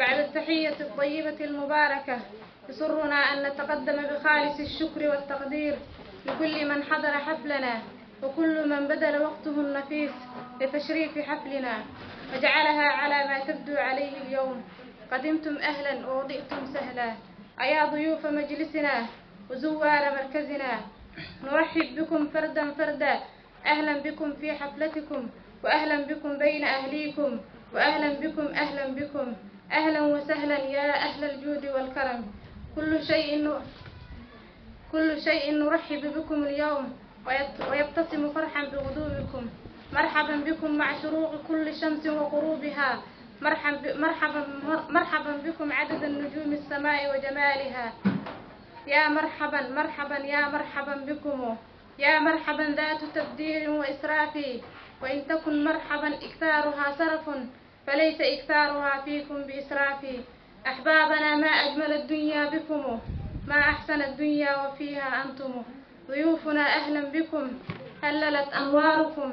بعد التحية الطيبة المباركة يسرنا أن نتقدم بخالص الشكر والتقدير لكل من حضر حفلنا وكل من بذل وقته النفيس لتشريف حفلنا وجعلها على ما تبدو عليه اليوم. قدمتم أهلا ووضئتم سهلا. أيا ضيوف مجلسنا وزوار مركزنا نرحب بكم فردا فردا. أهلا بكم في حفلتكم وأهلا بكم بين أهليكم وأهلا بكم أهلا بكم. أهلا وسهلا يا أهل الجود والكرم. كل شيء كل شيء نرحب بكم اليوم ويبتسم فرحا بغدوبكم. مرحبا بكم مع شروق كل شمس وغروبها. مرحبا مرحبا مرحبا بكم عدد النجوم السماء وجمالها. يا مرحبا مرحبا يا مرحبا بكم. يا مرحبا ذات تبديل وإسراف. وإن تكن مرحبا إكثارها سرف فليس إكثارها فيكم بإسراف أحبابنا ما أجمل الدنيا بكم. ما أحسن الدنيا وفيها أنتم. ضيوفنا أهلا بكم. هللت أنواركم.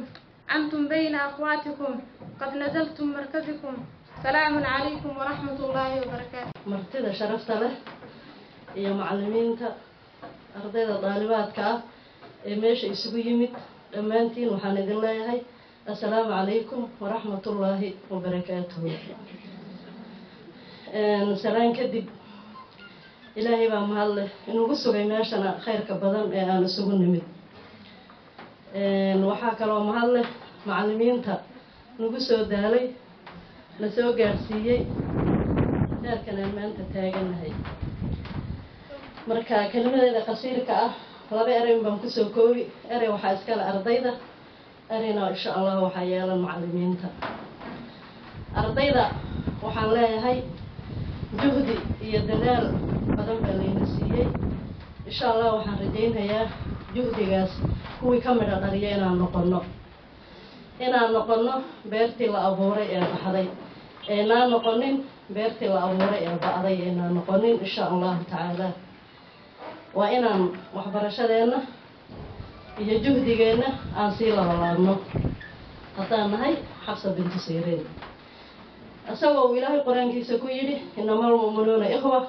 أنتم بين أخواتكم. قد نزلتم مركزكم. سلام عليكم ورحمة الله وبركاته. martida sharafta leh iyo macallimiinta ardayda daalibaadka ah ee meesha isugu yimid dhammaantiin waxaan idin leeyahay assalaamu calaykum waraxmatullaahi wabarakaatuhu salaan kadib ilaahay baa mahad leh inugu sugay meeshana khayrka badan ee aan isugu nimid. Waxaa kaloo mahad leh macallimiinta nagu soo daalay na soo gaadhsiiyey heerkan aan maanta taaganahay. Marka kelimadeeda qasiirka ah laba ereyn baan ku soo koobi erey waxaa iskale ardayda ereyna insha allah waxaa yeelan macallimiinta. Ardayda waxaan leeyahay juhdi iyo dadaal badan baa layna siiyey. Insha allah waxaan rajaynayaa juhdigaas. Kuwii ka midha dhaliya inaan noqono inaan noqono beertii la abuuray ee baxday. Eenaan noqonin beertii la abuuray ee ba'day eenaan noqonin insha allahu tacaala. Waa inaan waxbarashadeenna iyo juhdigeenna aan sii labalaabno haddaan nahay xabsa bintu siireen isagoo uu ilaahay qur'aankiisa ku yidhi inama almu'minuuna ikhwa.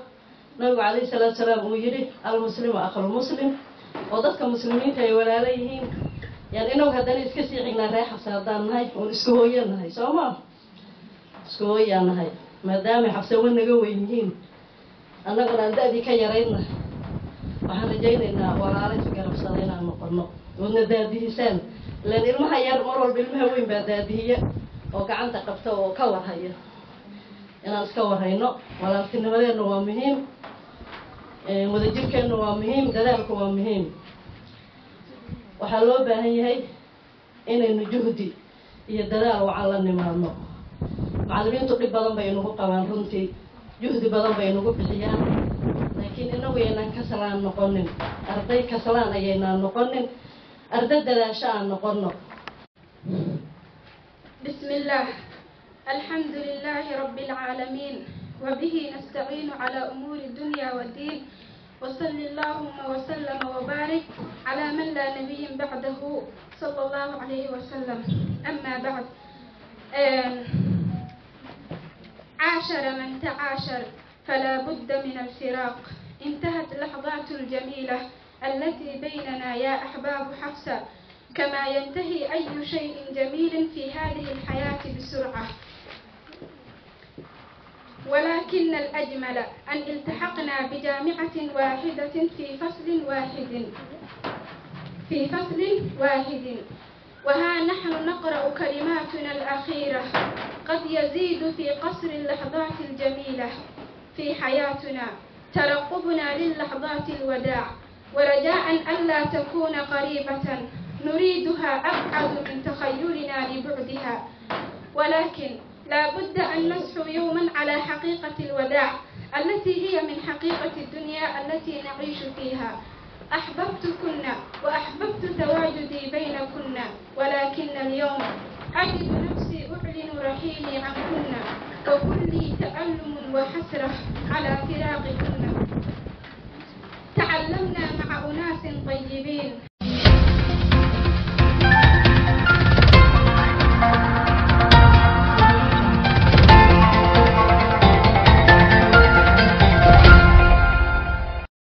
Nabigu calayhi salaatu salaam uu yidhi almuslimu akhulmuslim oo dadka muslimiinta ay walaalo yihiin. Yaan inagu haddana iska sii xignaa ree xabse haddaan nahay oon isku hooyo nahay soo maa isku hooyaan nahay maadaamay xabse wa naga weyn yihiin. Annaguna aan da-dii ka yaraydna waxaan rajaynaynaa walaalo isgarabsada inaan noqono oodna daadihisaan ilaan ilmaha yar mar walba ilmaha weyn baa daadihiya oo gacanta qabta oo ka warhaya inaan iska warhayno walaaltinimadeenna waa muhiim wadajirkeenna waa muhiim dadaalku waa muhiim waxaa loo baahan yahay inaynu juhdi iyo dadaal wacan la nimaadno macallimiintu dhib badan bay inagu qabaan runtii juhdi badan bay inagu bixiyaan laakiin inagu yaynaan kasalaan noqonin arday kasalaan ayaynaan noqonin arday dadaasho aan noqono بسم الله الحمد لله رب العالمين وبه نستعين على أمور الدنيا والدين وصل اللهم وسلم وبارك على من لا نبي بعده صلى الله عليه وسلم أما بعد آم، عاشر من تعاشر فلا بد من الفراق. انتهت لحظات الجميلة التي بيننا يا أحباب حفصة كما ينتهي أي شيء جميل في هذه الحياة بسرعة. ولكن الأجمل أن التحقنا بجامعة واحدة في فصل واحد. في فصل واحد. وها نحن نقرأ كلماتنا الأخيرة. قد يزيد في قصر اللحظات الجميلة في حياتنا ترقبنا للحظات الوداع. ورجاء ألا تكون قريبة نريدها أبعد من تخيلنا لبعدها. ولكن لا بد أن نصحو يوما على حقيقة الوداع التي هي من حقيقة الدنيا التي نعيش فيها. أحببتكن وأحببت تواجدي بينكن ولكن اليوم أجد نفسي أعلن رحيلي عنكن وكلي تألم وحسرة على فراقكن تعلمنا مع أناس طيبين.